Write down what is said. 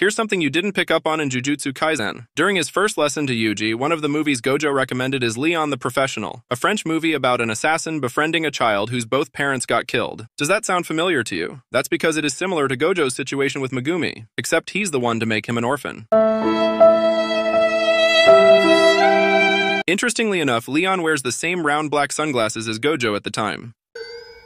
Here's something you didn't pick up on in Jujutsu Kaisen. During his first lesson to Yuji, one of the movies Gojo recommended is Leon the Professional, a French movie about an assassin befriending a child whose both parents got killed. Does that sound familiar to you? That's because it is similar to Gojo's situation with Megumi, except he's the one to make him an orphan. Interestingly enough, Leon wears the same round black sunglasses as Gojo at the time.